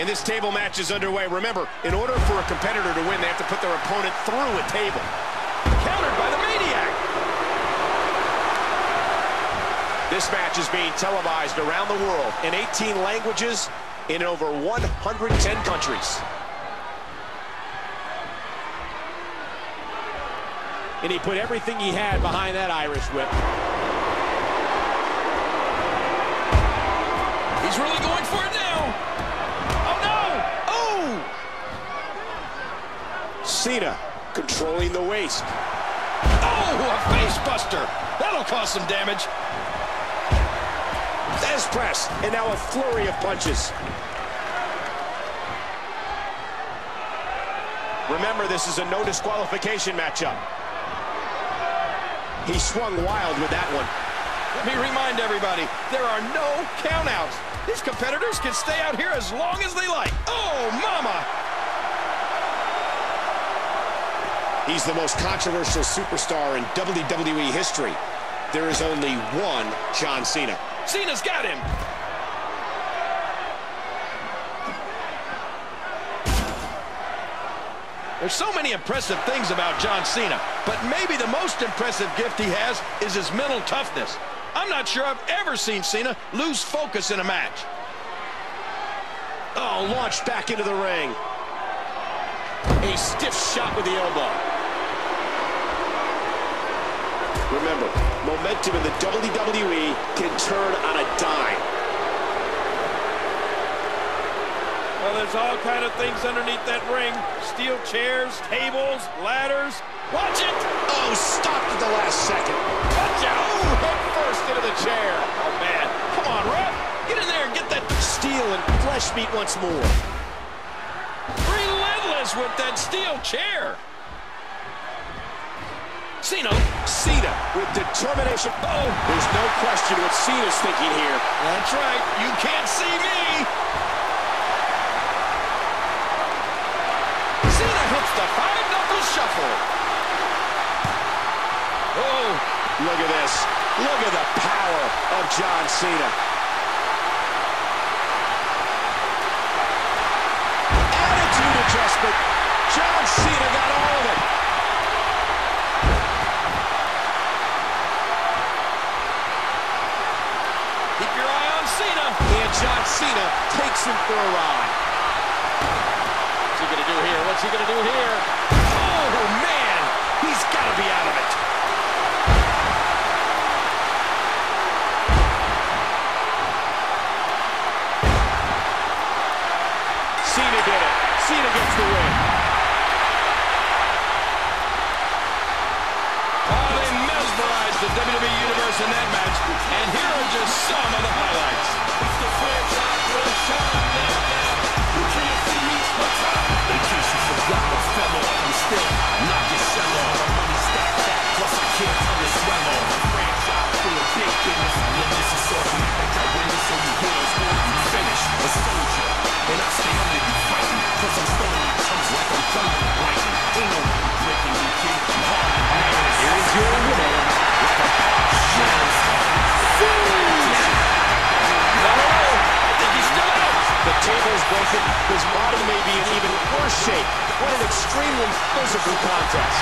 And this table match is underway. Remember, in order for a competitor to win, they have to put their opponent through a table. Countered by the Maniac. This match is being televised around the world in 18 languages in over 110 countries. And he put everything he had behind that Irish whip. He's really going for it now. Oh, no. Oh! Cena controlling the waist. Oh, a face buster. That'll cause some damage. Thesz press, and now a flurry of punches. Remember, this is a no disqualification matchup. He swung wild with that one. Let me remind everybody, there are no countouts. These competitors can stay out here as long as they like. Oh, mama! He's the most controversial superstar in WWE history. There is only one John Cena. Cena's got him. There's so many impressive things about John Cena, but maybe the most impressive gift he has is his mental toughness. I'm not sure I've ever seen Cena lose focus in a match. Oh, launched back into the ring. A stiff shot with the elbow. Momentum in the WWE can turn on a dime. Well, there's all kind of things underneath that ring. Steel chairs, tables, ladders. Watch it! Oh, stopped at the last second. Watch out! Oh, head first into the chair. Oh, man. Come on, ref. Get in there and get that Steel and flesh meet once more. relentless with that steel chair. Cena. Cena with determination. Oh, there's no question what Cena's thinking here. That's right. You can't see me. Cena hits the five-knuckle shuffle. Oh, Look at this. Look at the power of John Cena. Attitude adjustment. John Cena Cena. And John Cena takes him for a ride. What's he going to do here? What's he going to do here? Oh, man. He's got to be out of it. Cena did it. Cena gets the win. The WWE Universe in that match. And here are just some of the highlights. Broken. His body may be in even worse shape. What an extremely physical contest.